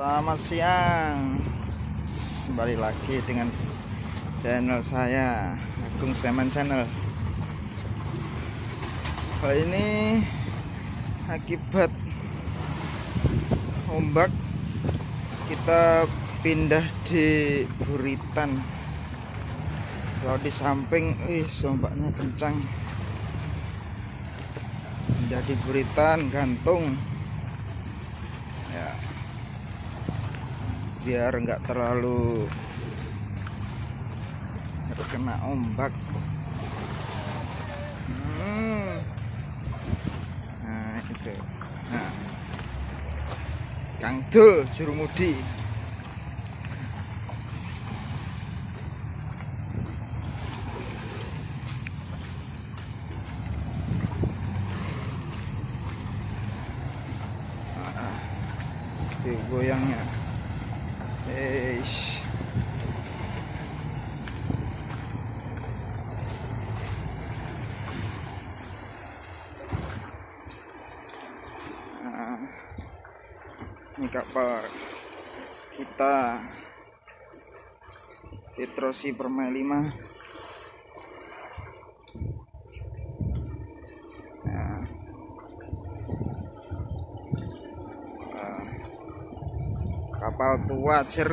Selamat siang. Kembali lagi dengan channel saya Agung Seman Channel. Kali ini Akibat Ombak Kita pindah di Buritan. Kalau di samping Ih ombaknya kencang. Pindah Buritan Gantung biar nggak terlalu terkena ombak. Hmm. nah itu. Nah. Kang Dul Jurumudi nah, itu goyangnya Eish. Nah, ini kapal kita Petrosi Permai 5 kapal tua cer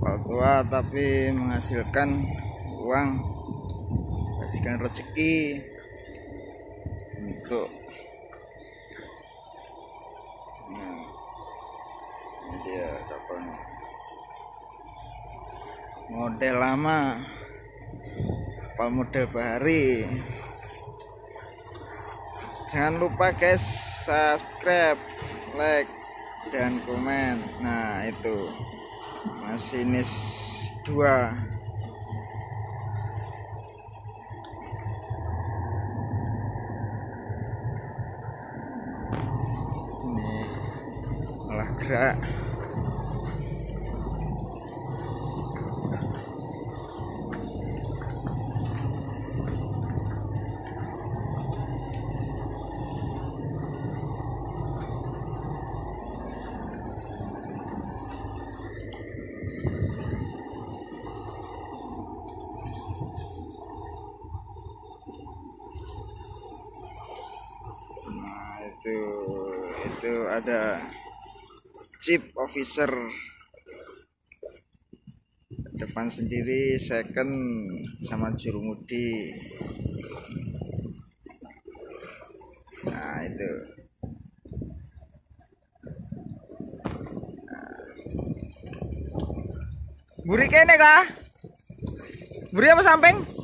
kapal tua tapi menghasilkan uang menghasilkan rezeki untuk nah, ini dia kapalnya. Model lama kapal model bahari jangan lupa guys subscribe like dan komen. Nah itu. Masinis 2 ini. Malah gerak itu itu ada chief officer. Depan sendiri second sama jurumudi nah itu. Nah. buri kene kah? Buri apa samping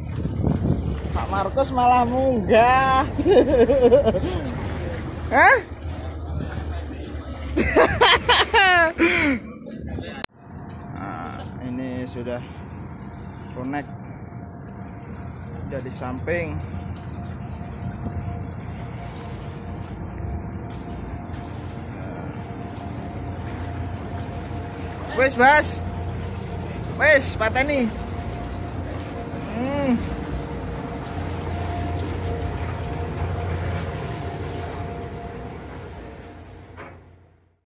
Markus malah munggah. Hah? nah, ini sudah connect. Sudah di samping. Wes, Bas. Wes, pateni.